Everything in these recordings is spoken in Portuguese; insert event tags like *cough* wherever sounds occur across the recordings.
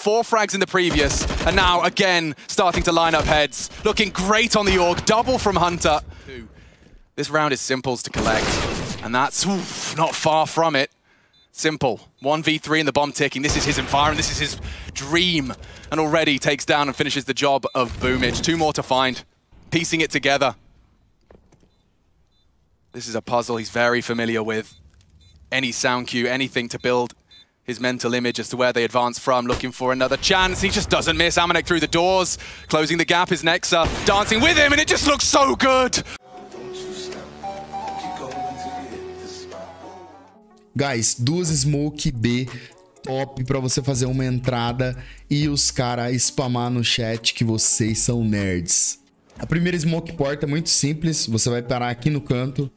four frags in the previous, and now again starting to line up heads. Looking great on the Org, double from Hunter. This round is Simple's to collect, and that's oof, not far from it. Simple, 1v3 in the bomb ticking. This is his environment, this is his dream, and already takes down and finishes the job of Boomage. Two more to find, piecing it together. This is a puzzle he's very familiar with. Any sound cue, anything to build his mental image as to where they advance from, looking for another chance. He just doesn't miss. Amanek through the doors, closing the gap is Nexa, dancing with him, and it just looks so good. Guys, duas smoke B top pra você fazer uma entrada e os caras spamar no chat que vocês são nerds. A primeira smoke porta é muito simples, você vai parar aqui no canto.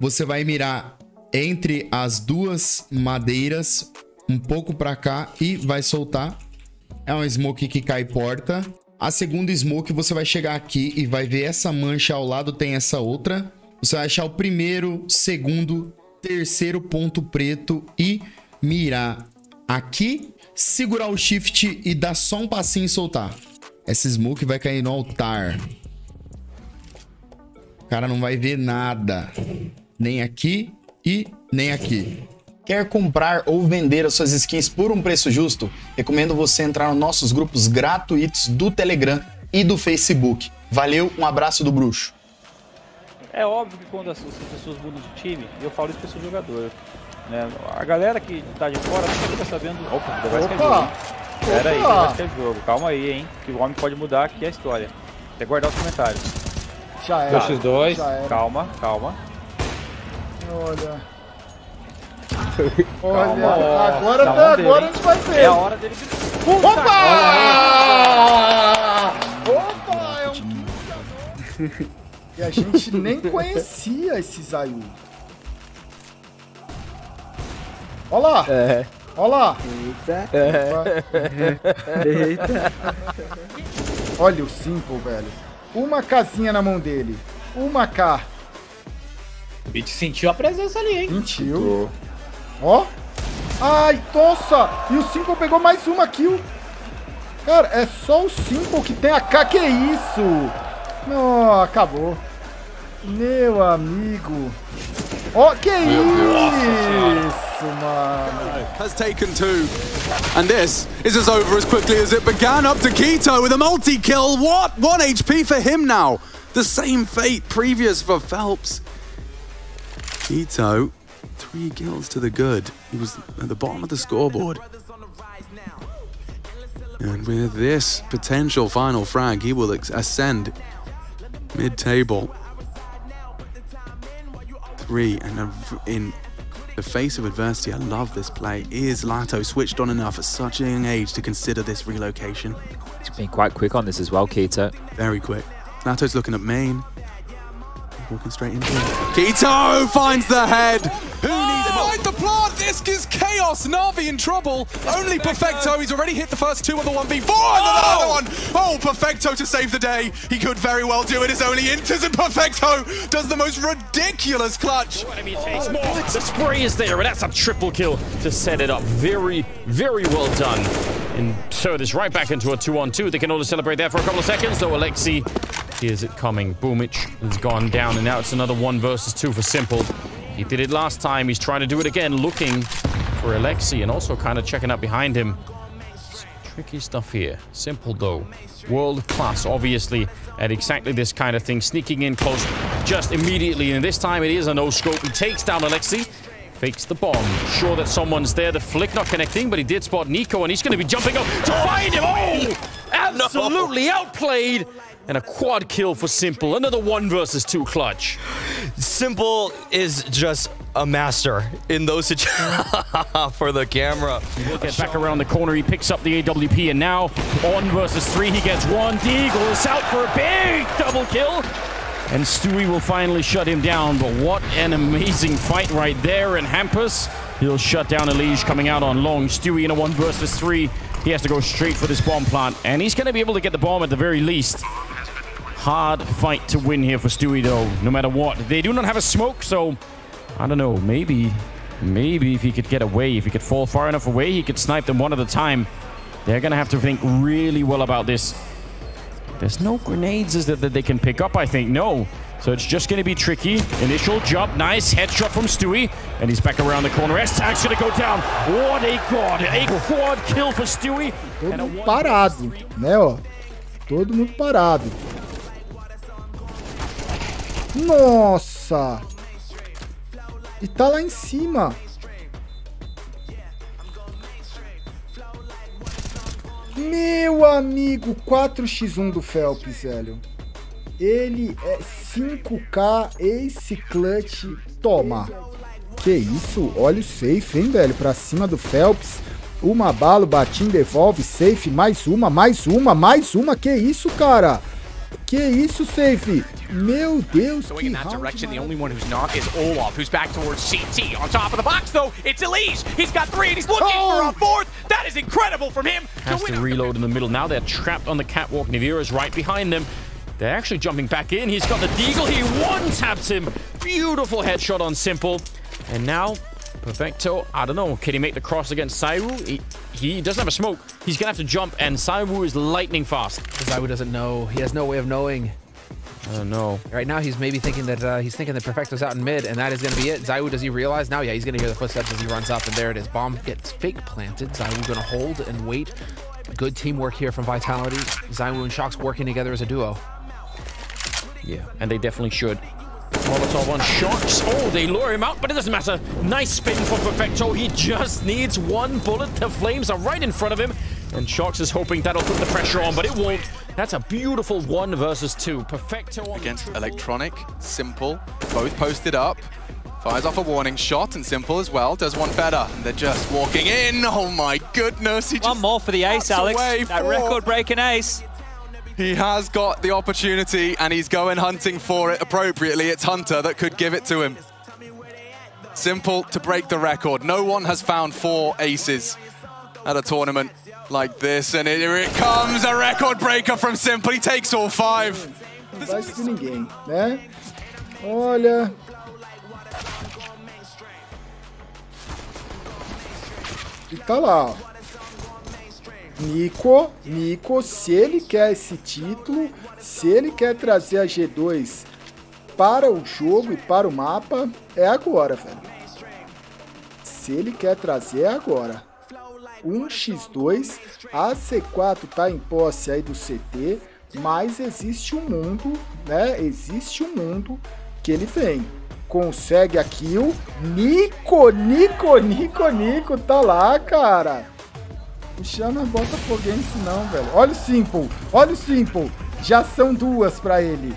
Você vai mirar entre as duas madeiras, um pouco pra cá e vai soltar. É uma smoke que cai porta. A segunda smoke você vai chegar aqui e vai ver essa mancha ao lado tem essa outra. Você vai achar o primeiro, segundo, terceiro ponto preto e mirar aqui, segurar o shift e dar só um passinho e soltar. Essa smoke vai cair no altar. O cara não vai ver nada. Nem aqui e nem aqui. Quer comprar ou vender as suas skins por um preço justo? Recomendo você entrar nos nossos grupos gratuitos do Telegram e do Facebook. Valeu, um abraço do bruxo. É óbvio que quando as, pessoas mudam de time, eu falo isso para o jogador. Né? A galera que tá de fora nunca fica sabendo. Opa, device que é jogo. Pera aí, device que é jogo. Calma aí, hein? Que o homem pode mudar aqui a história. Tem que guardar os comentários. Já era. 2x2. Calma, calma. Olha. *laughs* Olha, calma. agora, tá, agora a gente vai ver. É a hora dele. Puta! Opa! Opa! É um E a gente nem conhecia esse Zayu. Olha lá! É. Olha lá! Eita! É. Eita! Olha o Simple, velho. Uma casinha na mão dele. Uma K. Beat sentiu a presença ali, hein? Sentiu. Ó. Ai, nossa! E o Simple pegou mais uma kill. Cara, é só o Simple que tem a K. Que isso? Não, acabou. Meu amigo. Ó, oh, que isso, mano. Has taken two. And this is as over as quickly as it began. Up to Keto with a multi-kill. What? One HP for him now. The same fate previous for Phelps. Keto, three kills to the good. He was at the bottom of the scoreboard. And with this potential final frag, he will ascend mid-table. Three, and in the face of adversity, I love this play. Is Lato switched on enough at such a young age to consider this relocation? He's been quite quick on this as well, Keto. Very quick. Lato's looking at main. Walking straight into it. Keto finds the head. Who oh, needs oh, the plant? This is chaos. Navi in trouble. Only Perfecto. He's already hit the first two of the 1v4. Oh! And another one. Oh, Perfecto to save the day. He could very well do it. It's only Inters and Perfecto does the most ridiculous clutch. Oh, the spray is there, and that's a triple kill to set it up. Very, very well done. And so this right back into a 2-on-2. They can only celebrate there for a couple of seconds, though Alexi hears it coming. Boomich has gone down, and now it's another one versus two for Simple. He did it last time. He's trying to do it again, looking for Alexi and also kind of checking up behind him. Tricky stuff here. Simple, though. World class, obviously, at exactly this kind of thing. Sneaking in close just immediately. And this time it is a no-scope. He takes down Alexi. Fakes the bomb. Sure that someone's there. The flick not connecting, but he did spot Nico, and he's going to be jumping up to find him. Oh! Absolutely outplayed. And a quad kill for Simple. Another one versus two clutch. Simple is just a master in those situations *laughs* for the camera. Look at back around the corner. He picks up the AWP, and now on versus three, he gets one. Deagle is out for a big double kill. And Stewie will finally shut him down. But what an amazing fight right there. And Hampus, he'll shut down Elige coming out on long. Stewie in a one versus three. He has to go straight for this bomb plant. And he's going to be able to get the bomb at the very least. Hard fight to win here for Stewie, though, no matter what. They do not have a smoke, so I don't know. Maybe Maybe if he could get away, if he could fall far enough away, he could snipe them one at a time. They're going to have to think really well about this. There's no grenades is that, that they can pick up, I think. No. So it's just going to be tricky. Initial jump. Nice headshot from Stewie. And he's back around the corner. S-Tag's going to go down. What a quad. A quad kill for Stewie. Todo mundo parado, né, ó. Todo mundo parado. Nossa! E tá lá em cima. Meu amigo, 4x1 do Phelps, velho. Ele é 5k Ace Clutch. Toma. Que isso? Olha o safe, hein, velho? Pra cima do Phelps. Uma bala, Batim devolve. Safe, mais uma, mais uma, mais uma. Que isso, cara? Que isso, Safe? Meu Deus, Going in that direction, the only one who's not is Olaf, who's back towards CT. On top of the box, though, it's Elise. He's got three, and he's looking for a fourth. That is incredible from him. Has to reload in the middle. Now they're trapped on the catwalk. Nivira's right behind them. They're actually jumping back in. He's got the deagle. He one-taps him. Beautiful headshot on Simple. And now, Perfecto, I don't know. Can he make the cross against Sairu? He, he doesn't have a smoke. He's going to have to jump, and Sairu is lightning fast. Zaiwu doesn't know. He has no way of knowing. I don't know. Right now, he's maybe thinking that uh, he's thinking that Perfecto's out in mid, and that is going to be it. Zaiwu, does he realize now? Yeah, he's going to hear the footsteps as he runs up, and there it is. Bomb gets fake planted. Zaiwu going to hold and wait. Good teamwork here from Vitality. Zaiwu and Shox working together as a duo. Yeah, and they definitely should. Molotov on Sharks. Oh, they lure him out, but it doesn't matter. Nice spin for Perfecto. He just needs one bullet. The flames are right in front of him. And Sharks is hoping that'll put the pressure on, but it won't. That's a beautiful one versus two. Perfecto on Against Electronic, Simple, both posted up. Fires off a warning shot, and Simple as well does one better. And they're just walking in. Oh my goodness. He One more for the ace, Alex. That record-breaking ace. He has got the opportunity and he's going hunting for it appropriately. It's Hunter that could give it to him. Simple to break the record. No one has found four aces at a tournament like this. And here it comes, a record breaker from Simple. He takes all five. Não de ninguém, né? Olha. E tá lá, ó. Nico, Nico, se ele quer esse título, se ele quer trazer a G2 para o jogo e para o mapa, é agora, velho. Se ele quer trazer, é agora. 1x2, a C4 tá em posse aí do CT, mas existe um mundo, né? Existe um mundo que ele vem. Consegue a kill. Nico, Nico, Nico, Nico, tá lá, cara. O Xana bota foguense não, velho. Olha o Simple, olha o Simple. Já são duas pra ele.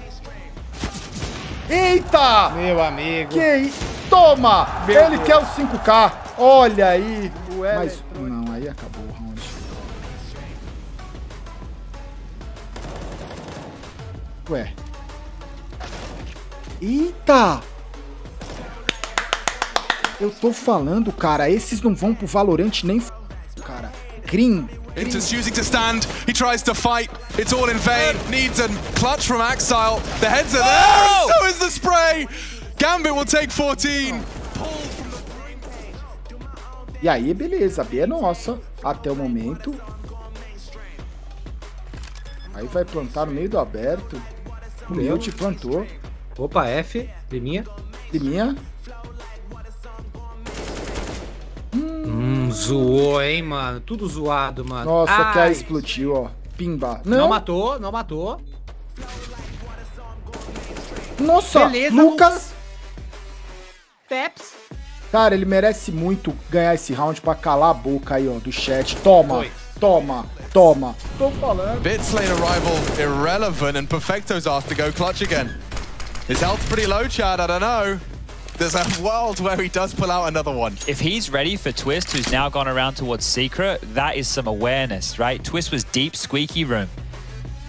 Eita! Meu amigo. Que isso? Toma! Meu ele Deus. quer o 5K. Olha aí. Mas, não, aí acabou o round. Ué. Eita! Eu tô falando, cara, esses não vão pro Valorant nem Green. Intus choosing to stand. He tries to fight. It's all in vain. Needs a clutch from Axile. The heads are there. and So is the spray. Gambit will take 14. E aí, beleza, a B é nossa até o momento. Aí vai plantar no meio do aberto. O Meu. Mute plantou. Opa, F, de minha. Hum, zoou, hein, mano. Tudo zoado, mano. Nossa, que a Ai. explodiu, ó. Pimba. Não. Não. matou, não matou. Nossa, Beleza, Lucas. Peps. Cara, ele merece muito ganhar esse round pra calar a boca aí, ó, do chat. Toma, Foi. toma, toma. Tô falando. Bitslane arrival irrelevant, and Perfecto's asked to go clutch again. His health's pretty low, Chad. I don't know. There's a *laughs* world where he does pull out another one. If he's ready for Twist, who's now gone around towards Secret, that is some awareness, right? Twist was deep, squeaky room.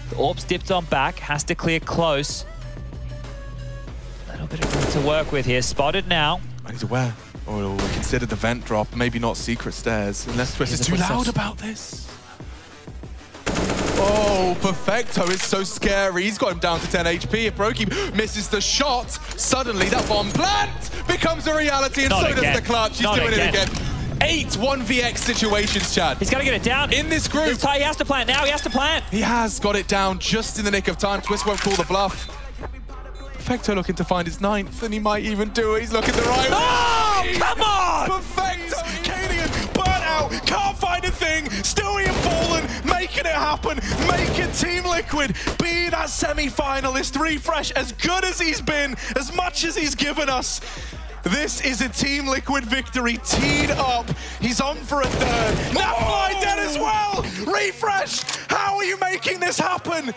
The Orb's dipped on back, has to clear close. A little bit of room to work with here. Spotted now. And he's aware. Or we consider the vent drop, maybe not secret stairs, unless Twist is too loud about this. Oh, Perfecto is so scary. He's got him down to 10 HP. If Broky misses the shot, suddenly that bomb plant becomes a reality, and Not so again. does the clutch. He's Not doing again. it again. Eight 1vx situations, Chad. He's got to get it down. In this group. It's tight. He has to plant now. He has to plant. He has got it down just in the nick of time. Twist won't call the bluff. Perfecto looking to find his ninth, and he might even do it. He's looking the right way. Oh, come on! Perfecto! Thing. Stewie and Fallen making it happen, making Team Liquid be that semi-finalist. Refresh, as good as he's been, as much as he's given us. This is a Team Liquid victory, teed up. He's on for a third. Now Fly dead as well. Refresh, how are you making this happen?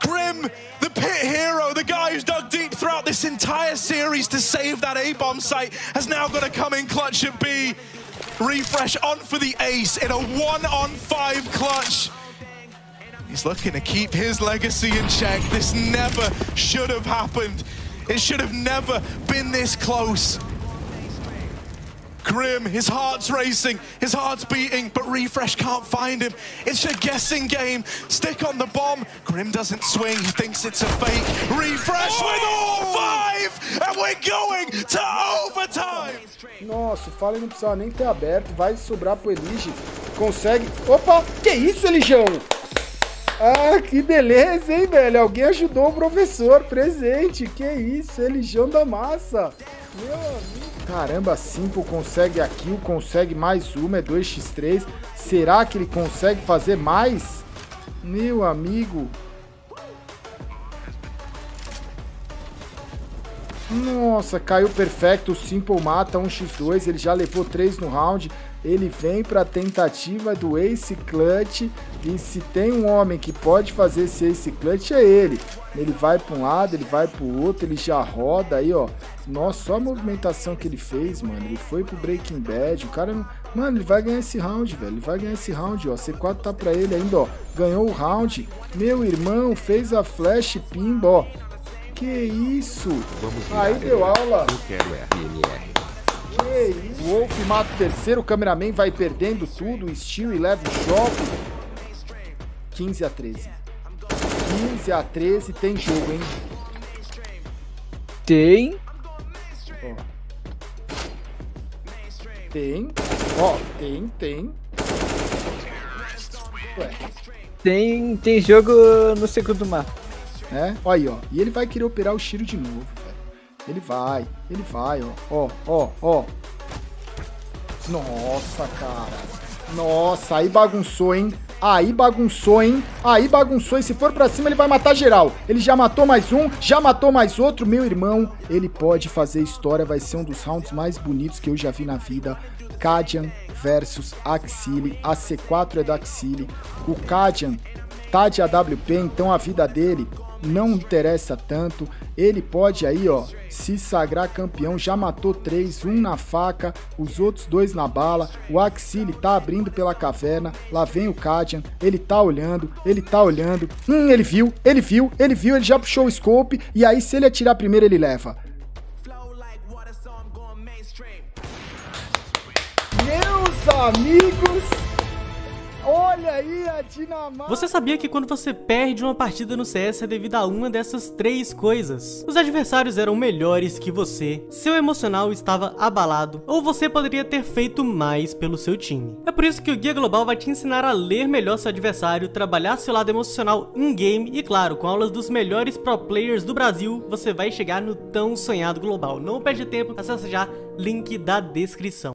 Grim, the pit hero, the guy who's dug deep throughout this entire series to save that A-bomb site, has now got to come in clutch at B. Refresh on for the ace in a one-on-five clutch. He's looking to keep his legacy in check. This never should have happened. It should have never been this close. Grim, his heart's racing, his heart's beating, but Refresh can't find him. It's a guessing game. Stick on the bomb. Grim doesn't swing. He thinks it's a fake. Refresh with all five, and we're going to overtime. Nossa, o Fallen não precisava nem ter aberto. Vai sobrar pro Elige. Consegue. Opa! Que isso, Elijão? Ah, que beleza, hein, velho? Alguém ajudou o professor. Presente. Que isso, Elijão da massa. Meu amigo. Caramba, Simple consegue a kill, consegue mais uma, é 2x3. Será que ele consegue fazer mais? Meu amigo. Nossa, caiu perfeito. O Simple mata 1x2. Ele já levou 3 no round. Ele vem para a tentativa do Ace Clutch. E se tem um homem que pode fazer esse Ace Clutch, é ele. Ele vai para um lado, ele vai para o outro. Ele já roda aí, ó. Nossa, só a movimentação que ele fez, mano. Ele foi pro Breaking Bad. O cara. Mano, ele vai ganhar esse round, velho. Ele vai ganhar esse round, ó. C4 tá pra ele ainda, ó. Ganhou o round. Meu irmão fez a flash pimba, ó. Que isso? Aí deu aula. Eu quero RMR. O Wolf mata o terceiro, o cameraman vai perdendo tudo, o Steel e leva o choque. 15 a 13. 15 a 13, tem jogo, hein? Tem. Ó. Tem. Ó, tem, tem. Ué. Tem, tem jogo no segundo mapa. É? Olha aí, ó. E ele vai querer operar o Shiro de novo. Ele vai, ele vai, ó. Ó, ó, ó. Nossa, cara. Nossa, aí bagunçou, hein? Aí bagunçou, hein? Aí bagunçou. E se for pra cima, ele vai matar geral. Ele já matou mais um, já matou mais outro. Meu irmão, ele pode fazer história. Vai ser um dos rounds mais bonitos que eu já vi na vida. Kadian versus Axile. A C4 é da Axile. O Kadian tá de AWP, então a vida dele não interessa tanto. Ele pode aí, ó, se sagrar campeão. Já matou três, um na faca, os outros dois na bala. O Axile tá abrindo pela caverna. Lá vem o Kadian. Ele tá olhando, ele tá olhando. Hum, ele viu, ele viu, ele viu, ele já puxou o scope. E aí, se ele atirar primeiro, ele leva. Meus amigos, olha aí a Dinamarca. Você sabia que quando você perde uma partida no CS é devido a uma dessas três coisas? Os adversários eram melhores que você, seu emocional estava abalado, ou você poderia ter feito mais pelo seu time. É por isso que o Guia Global vai te ensinar a ler melhor seu adversário, trabalhar seu lado emocional in-game e, claro, com aulas dos melhores pro players do Brasil, você vai chegar no tão sonhado global. Não perde tempo, acessa já, link da descrição.